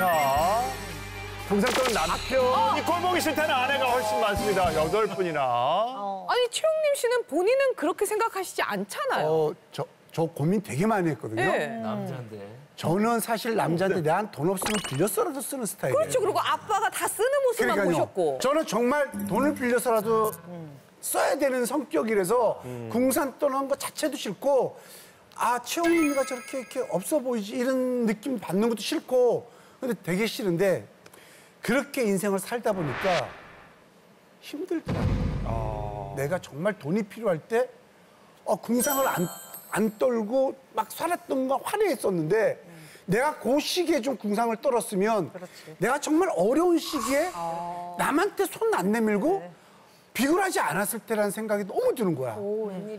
자, 동생들은 남편이 꼴 보기 싫다는 아내가 훨씬 많습니다. 여덟 분이나. 아니 최영림 씨는 본인은 그렇게 생각하시지 않잖아요. 어, 저, 저 고민 되게 많이 했거든요. 네. 남자인데. 저는 사실 남자한테 내한 돈 없으면 빌려서라도 쓰는 스타일이에요. 그렇죠. 그리고 아빠가 다 쓰는 모습만 보셨고. 저는 정말 돈을 빌려서라도 써야 되는 성격이라서 궁산 떠난 거 자체도 싫고 아 최영민이가 저렇게 이렇게 없어 보이지 이런 느낌 받는 것도 싫고 근데 되게 싫은데 그렇게 인생을 살다 보니까 힘들더라고요. 내가 정말 돈이 필요할 때 어, 궁상을 안, 안 떨고 막 살았던 건 화려했었는데 내가 그 시기에 좀 궁상을 떨었으면 내가 정말 어려운 시기에 남한테 손 안 내밀고 비굴하지 않았을 때라는 생각이 너무 드는 거야.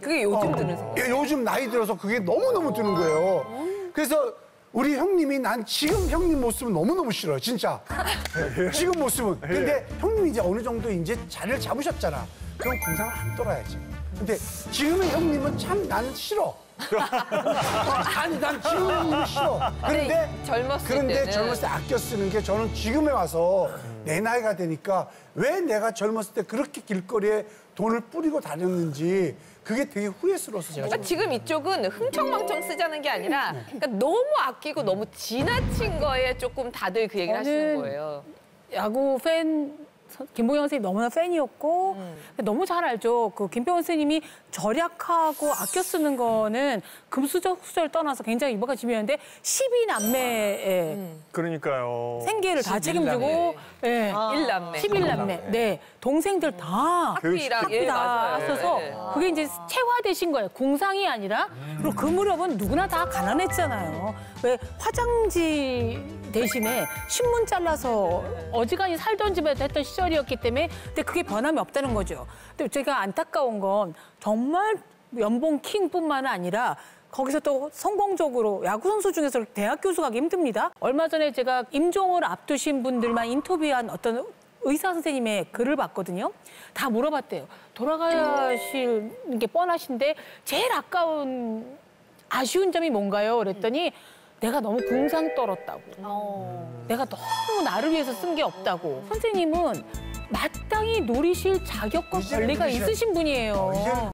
그게 요즘 드는 생각. 예, 요즘 나이 들어서 그게 너무너무 드는 거예요. 그래서 우리 형님이 난 지금 형님 모습은 너무너무 싫어요, 진짜. 지금 모습은. 근데 형님이 이제 어느 정도 이제 자리를 잡으셨잖아. 그럼 궁상을 안 떨어야지. 근데 지금의 형님은 참 나는 싫어. 아니, 난 지금 싫어. 그런데, 젊었을 그런데 때는. 젊었을 때 아껴 쓰는 게 저는 지금에 와서 내 나이가 되니까 왜 내가 젊었을 때 그렇게 길거리에 돈을 뿌리고 다녔는지 그게 되게 후회스러워서 그러니까 지금 이쪽은 흥청망청 쓰자는 게 아니라 그러니까 너무 아끼고 너무 지나친 거에 조금 다들 그 얘기를 하시는 거예요. 야구 팬 선- 김보영 선생님 너무나 팬이었고 너무 잘 알죠. 그 김병원 선생님이 절약하고 아껴 쓰는 거는 금수저 수저를 떠나서 굉장히 유명한 집이었는데 12남매의 그러니까요. 생계를 다 책임지고 예. 일남매. 11남매. 네. 동생들 다 학비랑 학비 예, 다 맞아요. 써서 예, 예. 그게 이제 체화되신 거예요. 공상이 아니라 그리고 그 무렵은 누구나 다 가난했잖아요. 왜 화장지 대신에 신문 잘라서 어지간히 살던 집에서 했던 시절 이었기 때문에 근데 그게 변함이 없다는 거죠. 근데 제가 안타까운 건 정말 연봉 킹뿐만 아니라 거기서 또 성공적으로 야구 선수 중에서 대학 교수 가기 힘듭니다. 얼마 전에 제가 임종을 앞두신 분들만 인터뷰한 어떤 의사 선생님의 글을 봤거든요. 다 물어봤대요. 돌아가실 게 뻔하신데 제일 아까운 아쉬운 점이 뭔가요? 그랬더니 내가 너무 궁상 떨었다고. 내가 너무 나를 위해서 쓴 게 없다고. 선생님은 마땅히 노리실 자격과 권리가 있으신 분이에요. 이제는